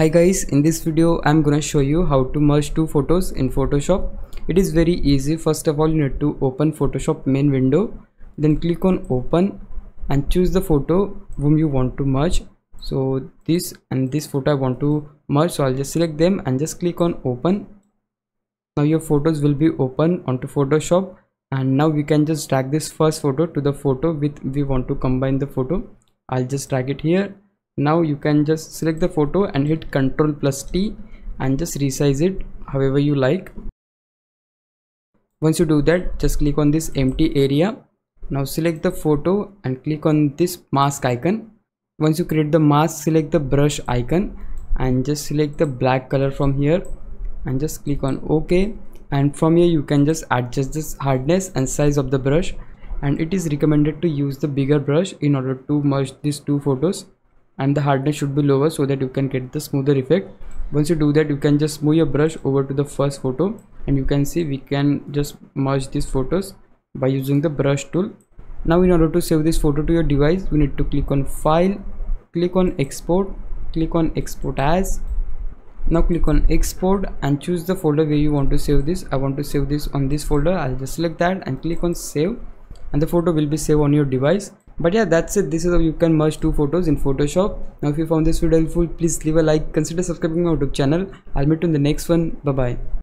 Hi guys, in this video I'm gonna show you how to merge two photos in Photoshop. It is very easy. First of all you need to open Photoshop main window, then click on open and choose the photo whom you want to merge. So this and this photo I want to merge so I'll just select them and just click on open. Now your photos will be open onto Photoshop and now we can just drag this first photo to the photo with we want to combine the photo. I'll just drag it here now you can just select the photo and hit ctrl plus t and just resize it however you like. Once you do that just click on this empty area. Now select the photo and click on this mask icon. Once you create the mask select the brush icon and just select the black color from here and just click on ok. And from here you can just adjust this hardness and size of the brush. And it is recommended to use the bigger brush in order to merge these two photos and the hardness should be lower so that you can get the smoother effect. Once you do that you can just move your brush over to the first photo and you can see we can just merge these photos by using the brush tool. Now in order to save this photo to your device we need to click on file click on export click on export as. Now click on export and choose the folder where you want to save this. I want to save this on this folder. I'll just select that and click on save. And the photo will be saved on your device but yeah that's it. This is how you can merge two photos in photoshop. Now if you found this video helpful please leave a like consider subscribing my youtube channel. I'll meet you in the next one. Bye bye